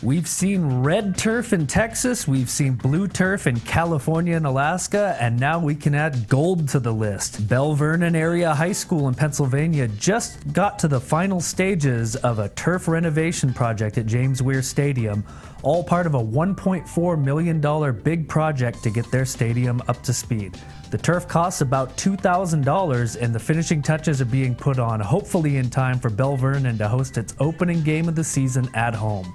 We've seen red turf in Texas, we've seen blue turf in California and Alaska, and now we can add gold to the list. Belle Vernon Area High School in Pennsylvania just got to the final stages of a turf renovation project at James Weir Stadium, all part of a $1.4 million big project to get their stadium up to speed. The turf costs about $2,000 and the finishing touches are being put on hopefully in time for Belle Vernon to host its opening game of the season at home.